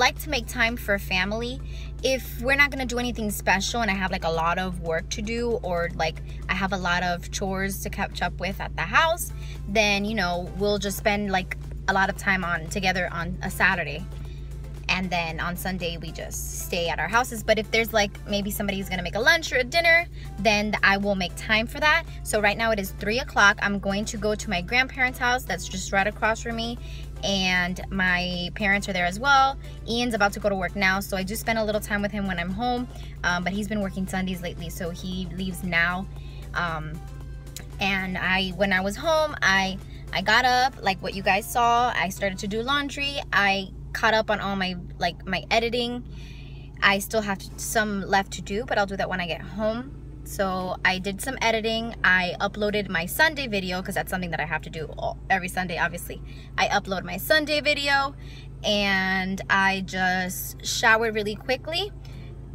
like to make time for family. If we're not gonna do anything special and I have like a lot of work to do or like I have a lot of chores to catch up with at the house, then you know, we'll just spend like a lot of time on together on a Saturday. And then on Sunday, we just stay at our houses. But if there's like maybe somebody's gonna make a lunch or a dinner, then I will make time for that. So right now it is three o'clock. I'm going to go to my grandparents' house that's just right across from me and my parents are there as well. Ian's about to go to work now, so I do spend a little time with him when I'm home, um, but he's been working Sundays lately, so he leaves now. Um, and I, when I was home, I, I got up, like what you guys saw, I started to do laundry, I caught up on all my, like my editing. I still have some left to do, but I'll do that when I get home so I did some editing. I uploaded my Sunday video because that's something that I have to do all, every Sunday, obviously. I upload my Sunday video and I just showered really quickly,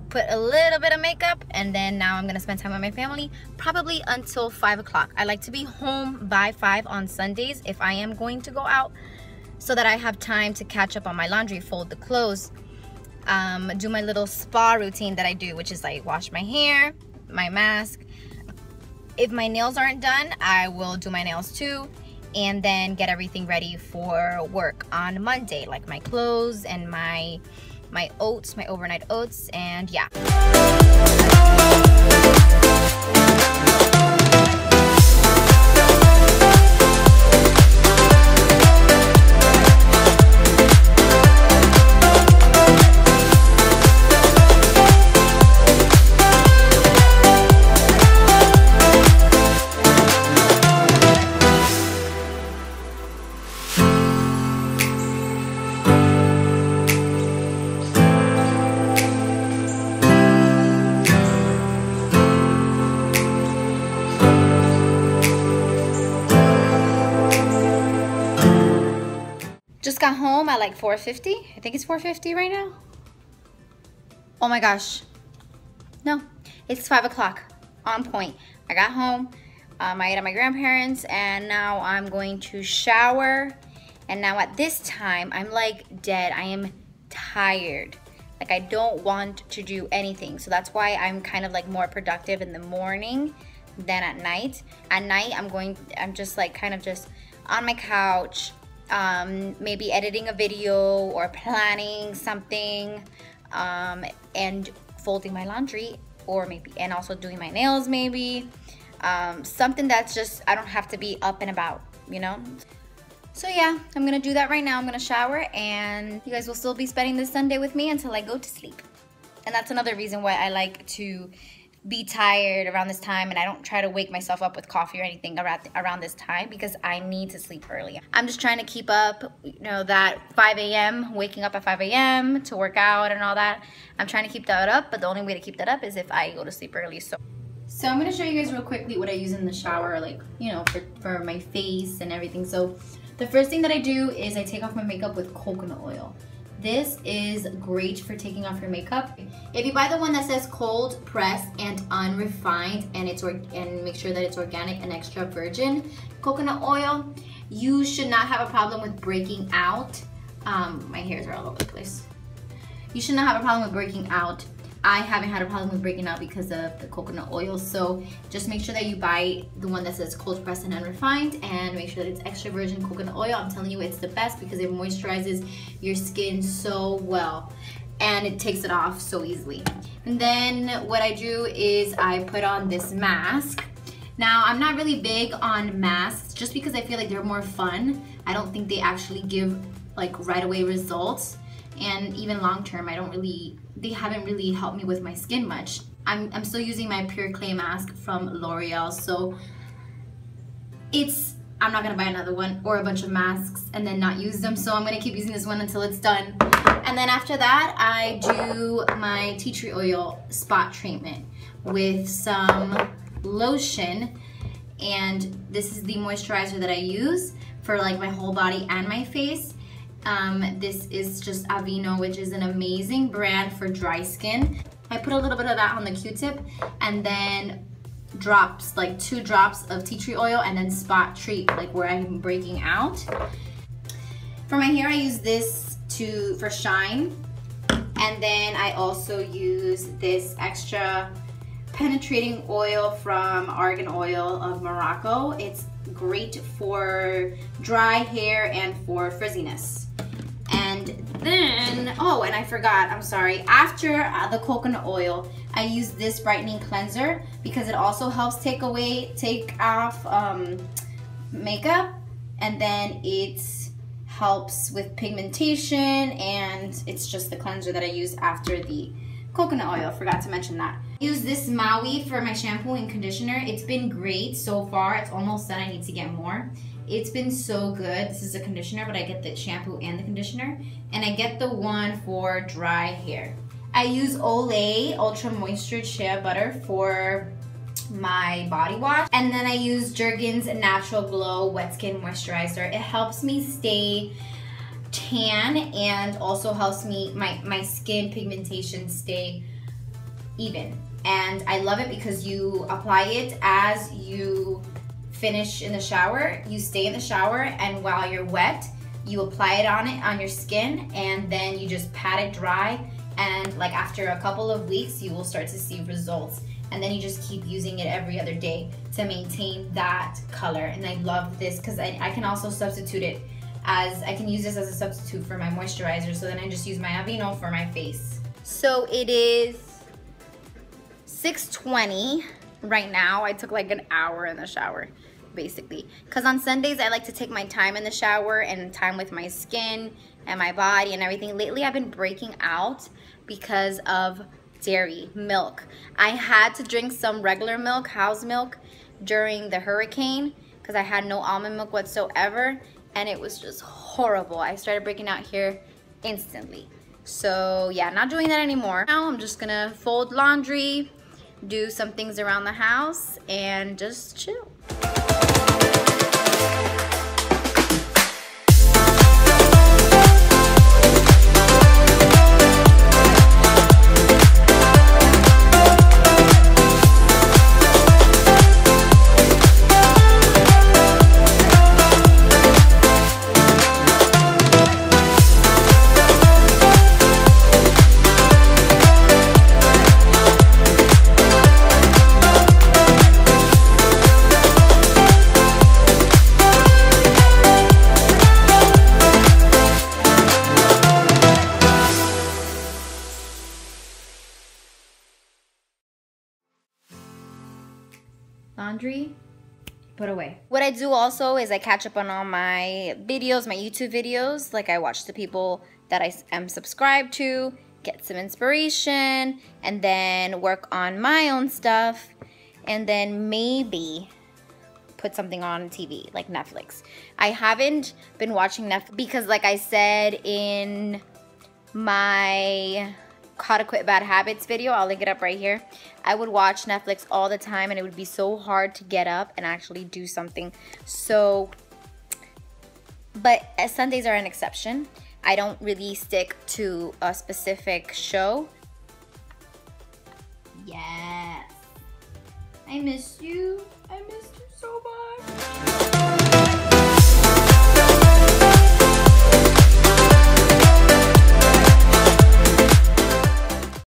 put a little bit of makeup, and then now I'm gonna spend time with my family, probably until five o'clock. I like to be home by five on Sundays if I am going to go out so that I have time to catch up on my laundry, fold the clothes, um, do my little spa routine that I do, which is like wash my hair, my mask. If my nails aren't done, I will do my nails too and then get everything ready for work on Monday, like my clothes and my my oats, my overnight oats, and yeah. Just got home at like 4.50. I think it's 4.50 right now. Oh my gosh. No, it's five o'clock, on point. I got home, um, I ate at my grandparents, and now I'm going to shower. And now at this time, I'm like dead. I am tired. Like I don't want to do anything. So that's why I'm kind of like more productive in the morning than at night. At night, I'm going, I'm just like kind of just on my couch, um, maybe editing a video or planning something um, and folding my laundry or maybe and also doing my nails maybe. Um, something that's just I don't have to be up and about you know? So yeah I'm gonna do that right now. I'm gonna shower and you guys will still be spending this Sunday with me until I go to sleep. And that's another reason why I like to be tired around this time and I don't try to wake myself up with coffee or anything around, around this time because I need to sleep early. I'm just trying to keep up, you know, that 5 a.m., waking up at 5 a.m. to work out and all that. I'm trying to keep that up, but the only way to keep that up is if I go to sleep early. So, so I'm gonna show you guys real quickly what I use in the shower, like, you know, for, for my face and everything. So the first thing that I do is I take off my makeup with coconut oil. This is great for taking off your makeup. If you buy the one that says cold pressed and unrefined and it's and make sure that it's organic and extra virgin coconut oil, you should not have a problem with breaking out. Um, my hairs are all over the place. You should not have a problem with breaking out I haven't had a problem with breaking out because of the coconut oil. So just make sure that you buy the one that says cold pressed and unrefined and make sure that it's extra virgin coconut oil. I'm telling you it's the best because it moisturizes your skin so well and it takes it off so easily. And then what I do is I put on this mask. Now, I'm not really big on masks just because I feel like they're more fun. I don't think they actually give like right away results and even long term I don't really they haven't really helped me with my skin much. I'm, I'm still using my pure clay mask from L'Oreal so it's I'm not gonna buy another one or a bunch of masks and then not use them. So I'm gonna keep using this one until it's done. And then after that I do my tea tree oil spot treatment with some lotion. And this is the moisturizer that I use for like my whole body and my face um, this is just Aveeno, which is an amazing brand for dry skin. I put a little bit of that on the Q-tip and then drops, like two drops of tea tree oil and then spot treat, like where I'm breaking out. For my hair, I use this to for shine. And then I also use this extra penetrating oil from Argan Oil of Morocco. It's great for dry hair and for frizziness. And then, oh, and I forgot, I'm sorry. After uh, the coconut oil, I use this brightening cleanser because it also helps take away, take off um, makeup. And then it helps with pigmentation and it's just the cleanser that I use after the coconut oil, forgot to mention that. Use this Maui for my shampoo and conditioner. It's been great so far. It's almost done, I need to get more. It's been so good. This is a conditioner, but I get the shampoo and the conditioner. And I get the one for dry hair. I use Olay Ultra Moisture Shea Butter for my body wash. And then I use Jergens Natural Glow Wet Skin Moisturizer. It helps me stay tan and also helps me, my, my skin pigmentation stay even. And I love it because you apply it as you finish in the shower. You stay in the shower and while you're wet, you apply it on it on your skin and then you just pat it dry and like after a couple of weeks you will start to see results and then you just keep using it every other day to maintain that color and I love this because I, I can also substitute it as I can use this as a substitute for my moisturizer so then I just use my Aveeno for my face. So it is 6.20 right now. I took like an hour in the shower basically because on Sundays I like to take my time in the shower and time with my skin and my body and everything. Lately I've been breaking out because of dairy, milk. I had to drink some regular milk, house milk, during the hurricane because I had no almond milk whatsoever and it was just horrible. I started breaking out here instantly. So yeah, not doing that anymore. Now I'm just gonna fold laundry, do some things around the house, and just chill. Laundry put away. What I do also is I catch up on all my videos, my YouTube videos. Like I watch the people that I am subscribed to, get some inspiration, and then work on my own stuff. And then maybe put something on TV, like Netflix. I haven't been watching Netflix because like I said in my how to quit bad habits video. I'll link it up right here. I would watch netflix all the time and it would be so hard to get up and actually do something. So but uh, sundays are an exception. I don't really stick to a specific show. Yes. I miss you. I miss